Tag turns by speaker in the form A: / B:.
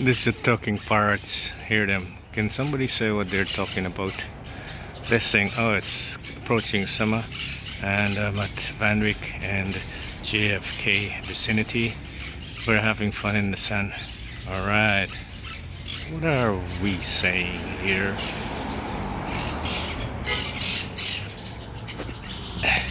A: This is talking parrots. Hear them. Can somebody say what they're talking about? They're saying, oh, it's approaching summer and uh, I'm at Van Wyck and JFK vicinity. We're having fun in the sun. Alright. What are we saying here?